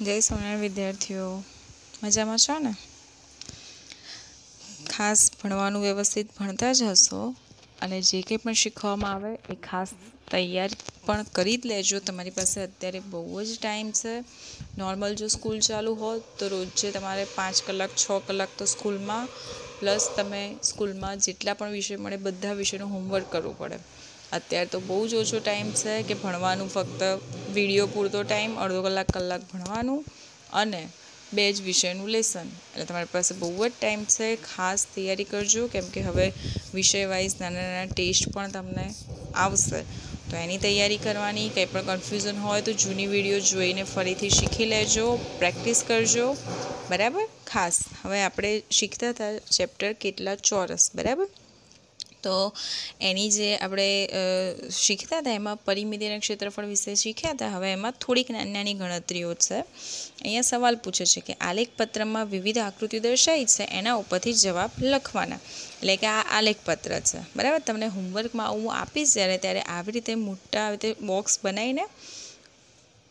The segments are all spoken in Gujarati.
જય સોનાર વિદ્યાર્થીઓ. મજામાં છો ને? ખાસ ભણવાનું વ્યવસ્થિત ભણતા જ હશો અને જે કંઈ પણ શીખવામાં આવે એ ખાસ તૈયારી પણ કરી જ લેજો. તમારી પાસે અત્યારે બહુ જ ટાઈમ છે. નોર્મલ જો સ્કૂલ ચાલુ હોત તો રોજે તમારે પાંચ કલાક, છ કલાક તો સ્કૂલમાં. પ્લસ તમે સ્કૂલમાં જેટલા પણ વિષય મળે બધા વિષયનું હોમવર્ક કરવું પડે. અત્યારે તો બહુ જ ઓછો ટાઈમ છે કે ભણવાનું ફક્ત વીડિયો પૂરતો ટાઈમ, અડધો કલાક કલાક ભણવાનું અને બે જ વિષયનું લેસન. એટલે તમારી પાસે બહુ જ ટાઈમ છે. ખાસ તૈયારી કરજો, કેમ કે હવે વિષય વાઇઝ નાના નાના ટેસ્ટ પણ તમને આવશે. તો એની તૈયારી કરવાની, કંઈ પણ કન્ફ્યુઝન હોય તો જૂની વીડિયો જોઈને ફરીથી શીખી લેજો પ્રેક્ટિસ કરજો. બરાબર? ખાસ. હવે આપણે શીખતા હતા ચેપ્ટર કેટલા ચોરસ. બરાબર? તો એની જે આપણે શીખતા હતા એમાં પરિમિતિના ક્ષેત્રફળ વિશે શીખ્યા હતા, હવે એમાં થોડીક નાની નાની ગણતરીઓ છે. અહીંયા સવાલ પૂછે છે કે આલેખ પત્રમાં વિવિધ આકૃતિઓ દર્શાવી છે, એના ઉપરથી જવાબ લખવાના. એટલે કે આ આલેખ પત્ર છે. બરાબર? તમને હોમવર્કમાં હું આપીશ જ્યારે, ત્યારે આવી રીતે મોટા આવી રીતે બોક્સ બનાવીને,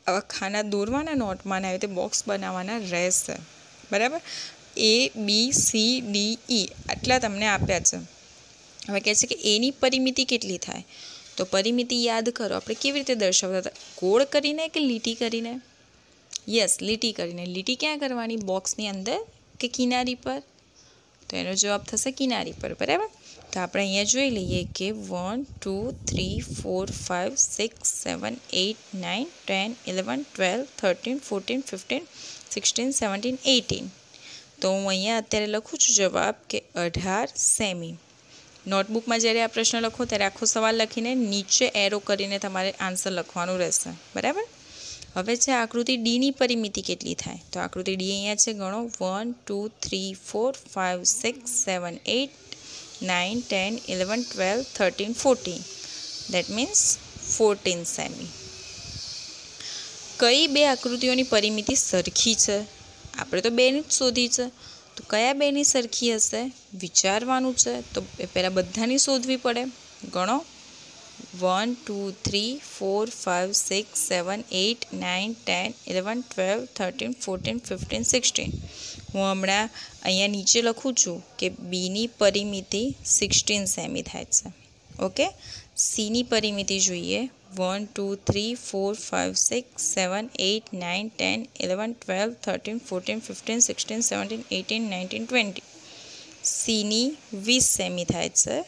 આવા ખાના દોરવાના નોટમાં આવી રીતે બોક્સ બનાવવાના રહેશે. બરાબર? એ બી સી ડી ઈ આટલા તમને આપ્યા છે. હવે કહે છે કે એની પરિમિતિ કેટલી થાય? તો પરિમિતિ યાદ કરો, આપણે કેવી રીતે દર્શાવતા હતા? ગોળ કરીને કે લીટી કરીને? યસ લીટી કરીને. લીટી ક્યાં કરવાની? બોક્સની અંદર કે કિનારી પર? તો એનો જવાબ થશે કિનારી પર, બરાબર? તો આપણે અહીંયા જોઈ લઈએ કે one two three four five six seven eight nine ten eleven twelve thirteen fourteen fifteen sixteen seventeen eighteen તો હું અહીંયા અત્યારે લખું છું જવાબ કે અઢાર સેમી. નોટબુકમાં જ્યારે આ પ્રશ્ન લખો ત્યારે આખો સવાલ લખીને નીચે એરો કરીને તમારે આન્સર લખવાનું રહેશે. બરાબર? હવે છે આકૃતિ ડીની પરિમિતિ કેટલી થાય? તો આકૃતિ ડી અહીંયા છે, ગણો. One two three four five six seven eight nine ten eleven twelve thirteen fourteen that means fourteen semi કઈ બે આકૃતિઓની પરિમિતિ સરખી છે? આપણે તો બેની જ શોધી છે. તો કયા બેની સરખી હશે? વિચારવાનું છે. તો એ પહેલાં બધાની શોધવી પડે. ગણો. One, two, three, four five six, seven eight nine ten, eleven, twelve, thirteen, fourteen, fifteen, sixteen. હું હમણાં અહીંયા નીચે લખું છું કે બીની પરિમિતિ સિક્સટીન સેમી થાય છે. ઓકે? સીની પરિમિતિ જોઈએ. One, two, three, four, five, six, seven eight nine, ten, eleven, twelve, thirteen, fourteen, fifteen, sixteen, seventeen eighteen nineteen, twenty. સીની વીસ સેમી થાય છે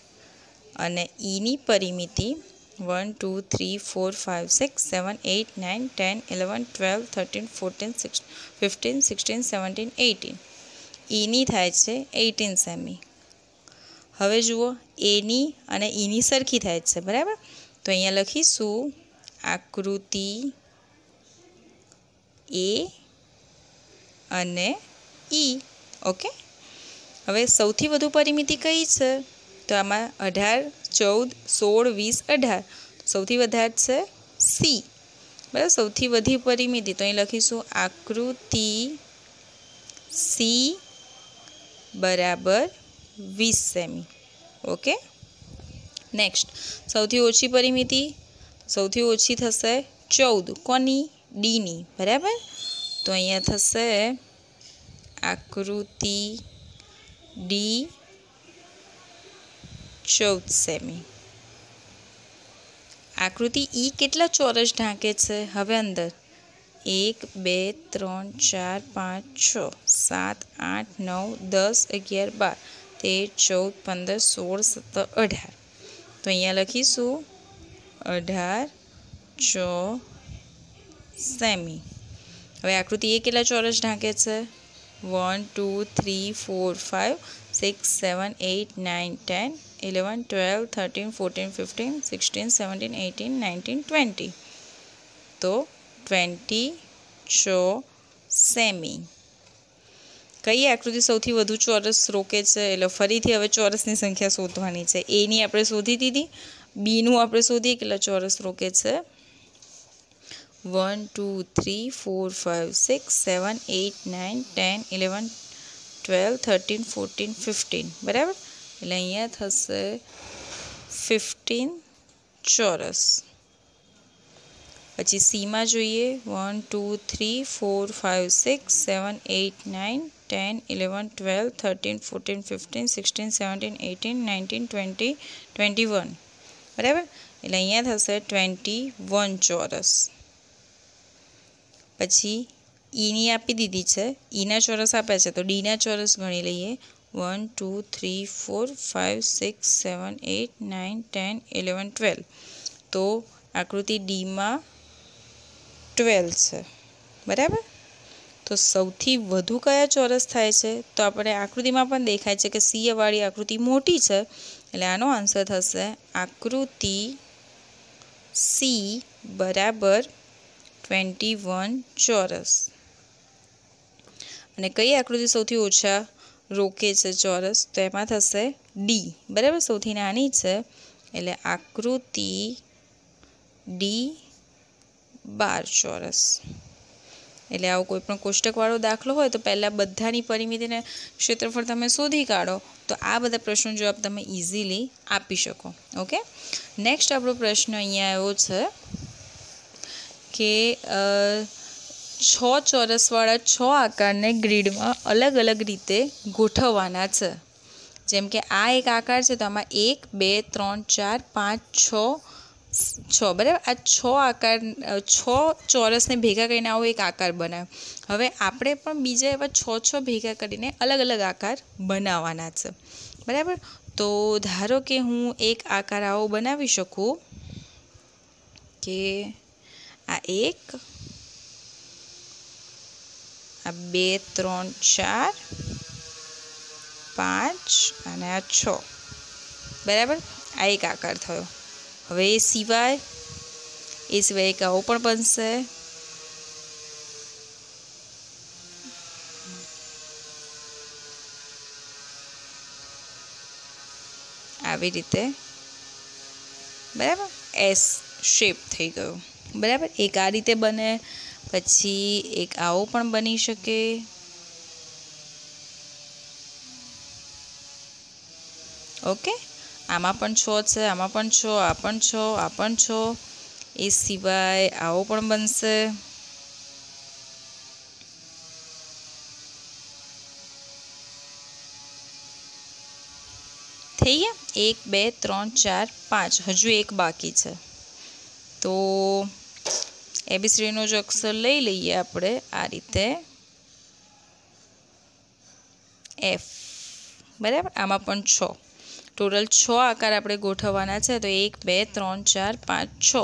અને ઈની પરિમિતિ one, two, three, four, five, six, seven eight nine, ten, eleven, twelve, thirteen, fourteen, six, fifteen, sixteen, seventeen eighteen ઈની થાય છે એટીન સેમી. હવે જુઓ, એની અને ઈની સરખી થાય છે, બરાબર? તો અહીંયા લખીશું, આકૃતિ એ અને ઈ, ઓકે? હવે સૌથી વધુ પરિમિતિ કઈ છે? તો આમાં અઢાર, ચૌદ, સોળ, વીસ, અઢાર. સૌથી વધારે છે સી. બરાબર? સૌથી વધી પરિમિતિ. તો અહીં લખીશું, આકૃતિ સી બરાબર વીસ સેમી. ઓકે? નેક્સ્ટ સૌથી ઓછી પરિમિતિ, સૌથી ઓછી થશે ચૌદ. કોની? ડીની. બરાબર? તો અહીંયા થશે આકૃતિ ડી ચૌદ સેમી. આકૃતિ ઈ કેટલા ચોરસ ઢાંકે છે? હવે અંદર. એક, બે, ત્રણ, ચાર, પાંચ, છ, સાત, આઠ, નવ, દસ, અગિયાર, બાર. તેર, ચૌદ, પંદર, સોળ, સત્તર, અઢાર. તો અહીંયા લખીશું, અઢાર, ચો, સેમી. હવે આકૃતિ એ કેટલા ચોરસ ઢાંકે છે? One, two, three, four five six, seven eight nine ten, eleven, twelve, thirteen, fourteen, fifteen, sixteen, seventeen eighteen nineteen, twenty. તો ટ્વેન્ટી ચો સેમી. કઈ આકૃતિ સૌથી વધુ ચોરસ રોકે છે? એટલે ફરીથી હવે ચોરસની સંખ્યા શોધવાની છે. એની આપણે શોધી દીધી. બીનું આપણે શોધીએ કેટલા ચોરસ રોકે છે? One two three four five six seven eight nine ten eleven twelve thirteen fourteen fifteen બરાબર? એટલે અહીંયા થશે ફિફ્ટીન ચોરસ. પછી સીમાં જોઈએ. One, two, three, four, five, six, seven eight nine, ten, eleven, twelve, thirteen, fourteen, fifteen, sixteen, seventeen eighteen nineteen, twenty twenty one. બરાબર? એટલે અહીંયા થશે ટ્વેન્ટી વન ચોરસ. પછી ઈની આપી દીધી છે. ઈના ચોરસ આપ્યા છે. તો ડીના ચોરસ ગણી લઈએ. One, two, three, four, five, six, seven eight nine, ten, eleven, twelve. તો આકૃતિ ડીમાં ટ્વેલ્વ છે. બરાબર? તો સૌથી વધુ કયા ચોરસ થાય છે? તો આપણે આકૃતિમાં પણ દેખાય છે કે સીવાળી આકૃતિ મોટી છે. એટલે આનો આન્સર થશે આકૃતિ સી બરાબર ટ્વેન્ટી વન ચોરસ. અને કઈ આકૃતિ સૌથી ઓછા રોકે છે ચોરસ? તો એમાં થશે ડી. બરાબર? સૌથી નાની છે. એટલે આકૃતિ ડી બાર ચોરસ. એટલે આવો કોઈ પણ કોષ્ટકવાળો દાખલો હોય તો પહેલાં બધાની પરિમિતિને ક્ષેત્રફળ તમે શોધી કાઢો. તો આ બધા પ્રશ્નો જવાબ તમે ઇઝીલી આપી શકો. ઓકે નેક્સ્ટ આપણો પ્રશ્ન અહીંયા એવો છે કે છ ચોરસવાળા છ આકારને ગ્રીડમાં અલગ અલગ રીતે ગોઠવવાના છે. જેમ કે આ એક આકાર છે તો આમાં એક, બે, ત્રણ, ચાર, પાંચ, છ છ બરાબર આ છ આકાર, છ ચોરસને ભેગા કરીને આવો એક આકાર બનાવ્યો. હવે આપણે પણ બીજા એવા છ છ ભેગા કરીને અલગ અલગ આકાર બનાવવાના છે. બરાબર? તો ધારો કે હું એક આકાર આવો બનાવી શકું કે આ એક, આ બે, ત્રણ, ચાર, પાંચ અને આ છ. બરાબર? આ એક આકાર થયો. હવે એ સિવાય એ સિવાય એક આવો પણ બનશે. આવી રીતે. બરાબર? એસ શેપ થઈ ગયો. બરાબર? એક આ રીતે બને, પછી એક આવો પણ બની શકે. ઓકે? આમાં પણ છ છે, આમાં પણ છો, આ પણ છો, આ પણ છો. એ સિવાય આવો પણ બનશે. થઈ ગયા? એક, બે, ત્રણ, ચાર, પાંચ. હજુ એક બાકી છે. તો એબીસીડીનો જ અક્ષર લઈ લઈએ આપણે આ રીતે. એફ બરાબર? આમાં પણ છ. ટોટલ છ આકાર આપણે ગોઠવવાના છે, તો એક, બે, ત્રણ, ચાર, પાંચ, છ.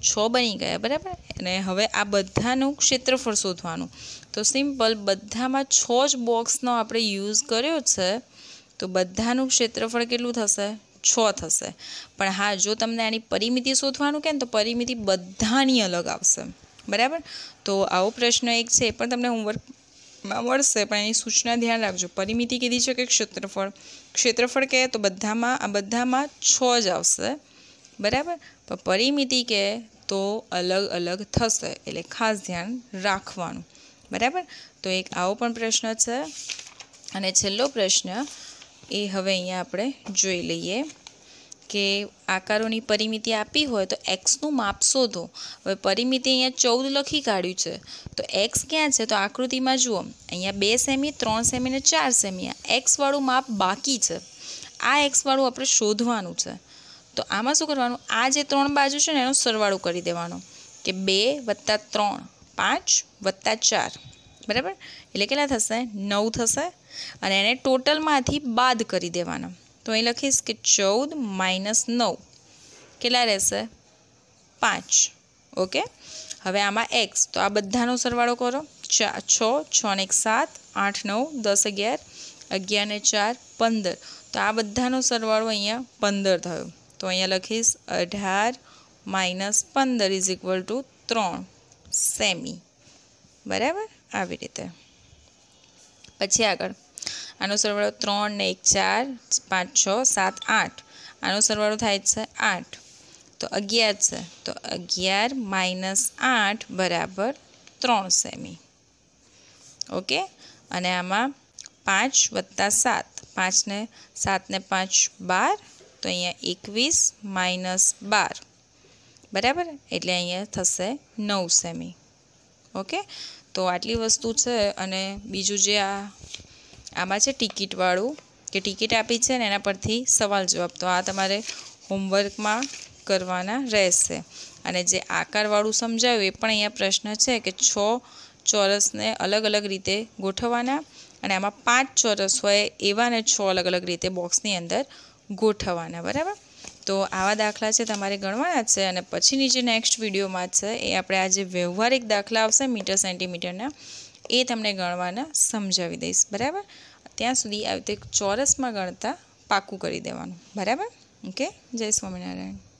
છ બની ગયા, બરાબર? અને હવે આ બધાનું ક્ષેત્રફળ શોધવાનું. તો સિમ્પલ, બધામાં છ જ બોક્સનો આપણે યુઝ કર્યો છે, તો બધાનું ક્ષેત્રફળ કેટલું થશે? છ થશે. પણ હા, જો તમને આની પરિમિતિ શોધવાનું કે તો પરિમિતિ બધાની અલગ આવશે. બરાબર? તો આવો પ્રશ્ન એક છે, એ પણ તમને હોમવર્કમાં મળશે, પણ એની સૂચના ધ્યાન રાખજો. પરિમિતિ કીધી છે કે ક્ષેત્રફળ. ક્ષેત્રફળ કહે તો બધામાં, આ બધામાં છ જ આવશે. બરાબર? પણ પરિમિતિ કહે તો અલગ અલગ થશે, એટલે ખાસ ધ્યાન રાખવાનું. બરાબર? તો એક આવો પણ પ્રશ્ન છે. અને છેલ્લો પ્રશ્ન એ હવે અહીંયા આપણે જોઈ લઈએ. કે આકારોની પરિમિતિ આપી હોય તો એક્સનું માપ શોધો. હવે પરિમિતિ અહીંયા ચૌદ લખી કાઢ્યું છે. તો એક્સ ક્યાં છે? તો આકૃતિમાં જુઓ. અહીંયા બે સેમી, ત્રણ સેમી ને ચાર સેમી. એક્સવાળું માપ બાકી છે. આ એક્સવાળું આપણે શોધવાનું છે. તો આમાં શું કરવાનું? આ જે ત્રણ બાજુ છે ને, એનો સરવાળો કરી દેવાનો. કે બે વત્તા ત્રણ, પાંચ વત્તા ચાર. બરાબર? એટલે કેટલા થશે? નવ થશે. અને એને ટોટલમાંથી બાદ કરી દેવાના. તો અહીં લખીશ કે ચૌદ માઇનસ નવ. કેટલા રહેશે? પાંચ. ઓકે? હવે આમાં એક્સ તો આ બધાનો સરવાળો કરો. ચા છ છ ને એક સાત, આઠ, નવ, દસ, અગિયાર અગિયાર ને ચાર, પંદર. તો આ બધાનો સરવાળો અહીંયા પંદર થયો. તો અહીંયા લખીશ અઢાર માઇનસ પંદર ઇઝ ઇક્વલ ટુ ત્રણ. સેમી બરાબર? આવી રીતે. પછી આગળ. આનો સરવાળો ત્રણ ને એક ચાર, પાંચ, છ, સાત, આઠ. આનો સરવાળો થાય છે આઠ. તો અગિયાર છે. તો અગિયાર માઇનસ આઠ બરાબર ત્રણ સેમી. ઓકે? અને આમાં પાંચ વત્તા સાત. પાંચને સાતને પાંચ બાર. તો અહીંયા એકવીસ માઇનસ બાર. બરાબર? એટલે અહીંયા થશે નવ સેમી. ઓકે? તો આટલી વસ્તુ છે અને બીજું જે આ આમાં છે ટિકિટવાળું, કે ટિકિટ આપી છે ને એના પરથી સવાલ જવાબ. તો આ તમારે હોમવર્કમાં કરવાના રહેશે. અને જે આકારવાળું સમજાવ્યું એ પણ અહીંયા પ્રશ્ન છે કે છ ચોરસને અલગ અલગ રીતે ગોઠવવાના અને આમાં પાંચ ચોરસ હોય એવાને છ અલગ અલગ રીતે બોક્સની અંદર ગોઠવવાના, બરાબર? તો આવા દાખલા છે તમારે ગણવાના છે અને પછીની જે નેક્સ્ટ વિડીયોમાં છે, એ આપણે આજે વ્યવહારિક દાખલા આવશે મીટર સેન્ટીમીટરના. એ તમને ગણવાના સમજાવી દઈશ, બરાબર? ત્યાં સુધી આવી રીતે ચોરસમાં ગણતા પાકું કરી દેવાનું, બરાબર? ઓકે? જય સ્વામિનારાયણ.